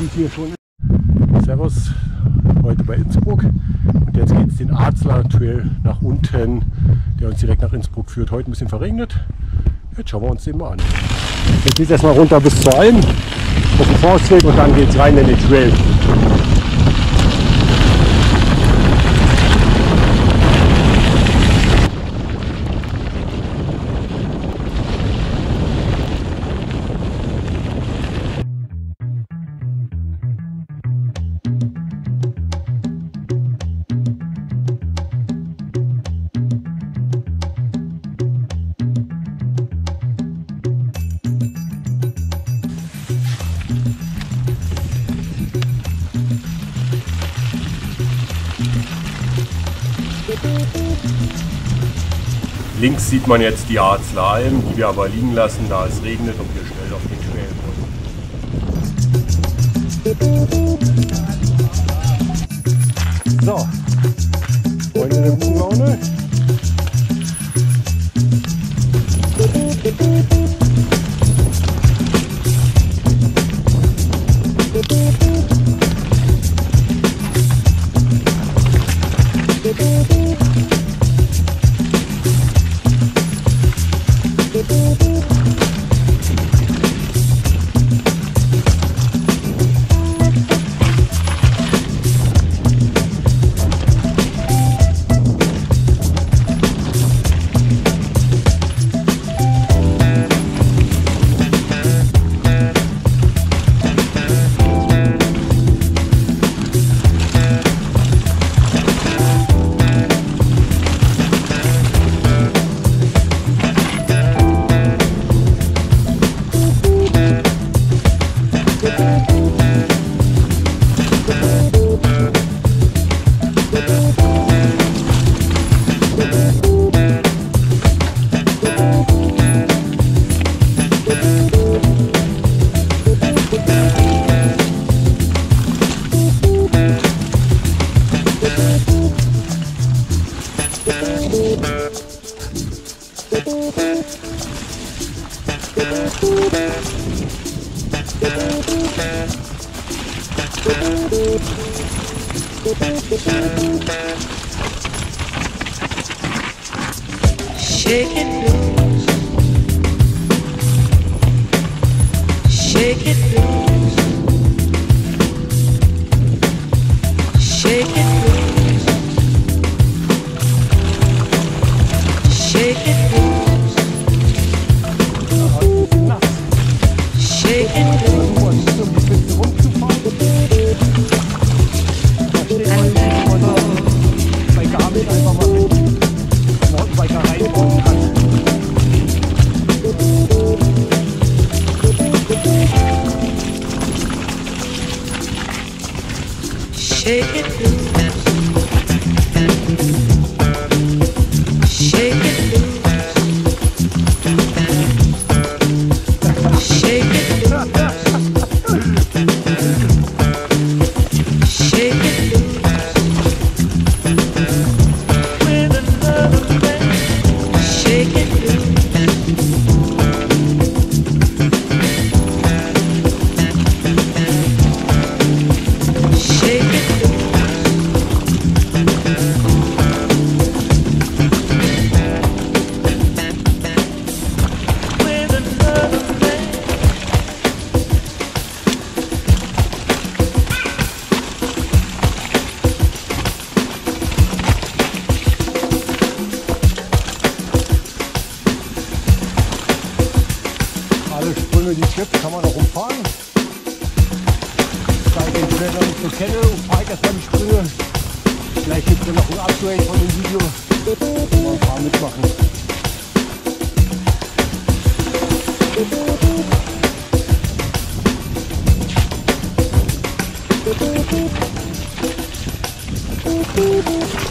wie hier schon. Servus, heute bei Innsbruck. Und jetzt geht es den Arzler Trail nach unten, der uns direkt nach Innsbruck führt. Heute ein bisschen verregnet. Jetzt schauen wir uns den mal an. Jetzt geht es erstmal runter bis zur Alm auf den Forstweg und dann geht es rein in den Trail. Links sieht man jetzt die Arzlalm, die wir aber liegen lassen, da es regnet und wir schnell auf den Trail wollen. So, Freunde der guten Laune. Shake it loose. Shake it loose. Gibt, kann man auch umfahren. Ich den noch nicht so kenne, fahre ich erstmal die Sprünge. Vielleicht gibt es noch ein Upgrade von dem Video. Mal ein paar mitmachen. Shake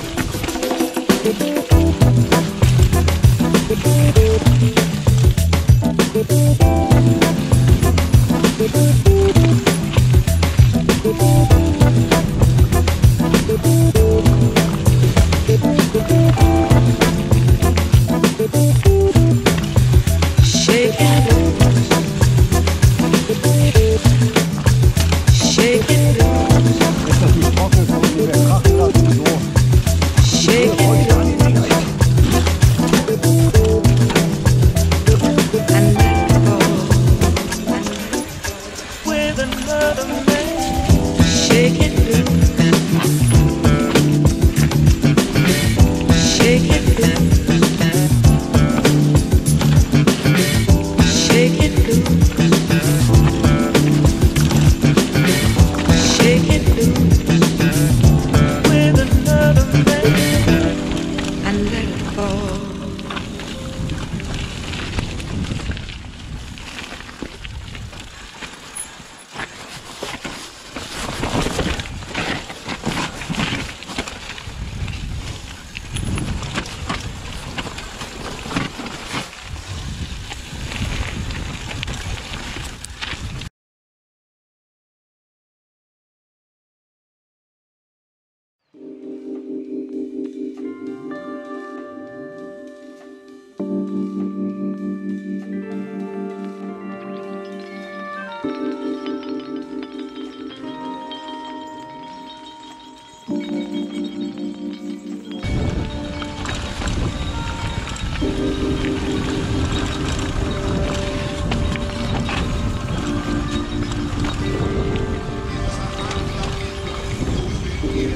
Einfach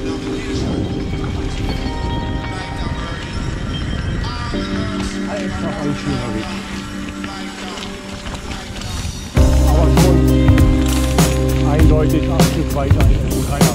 ein schöner. Aber schon eindeutig acht Stück weiter als keiner.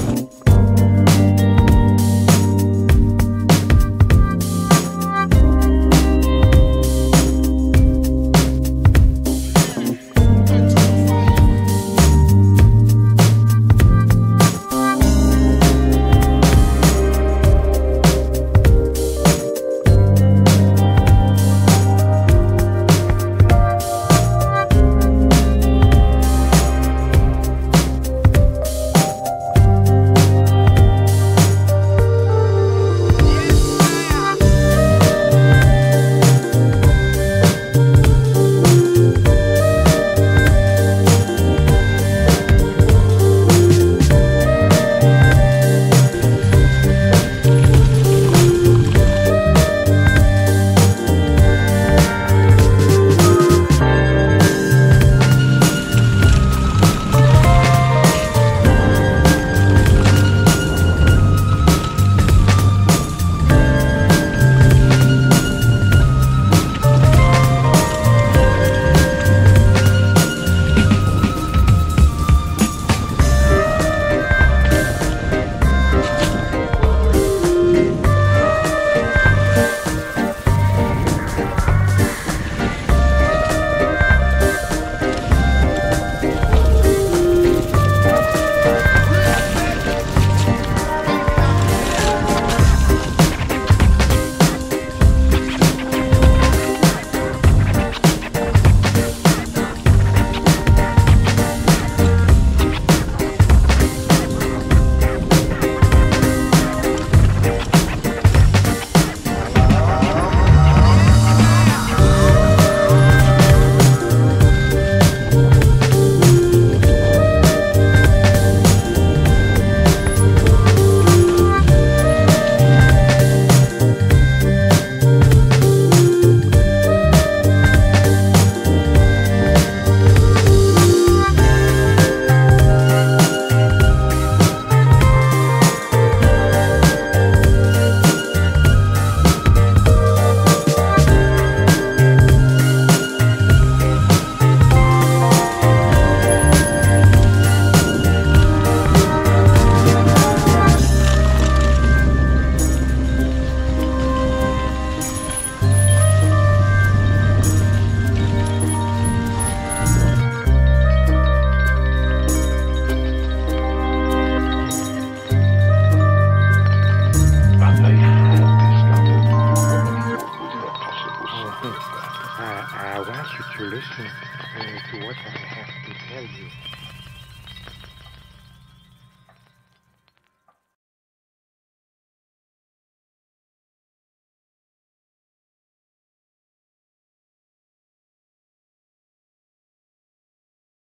I, want you to listen uh, to what I have to tell you.